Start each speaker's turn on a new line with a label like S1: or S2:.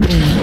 S1: Mm-hmm.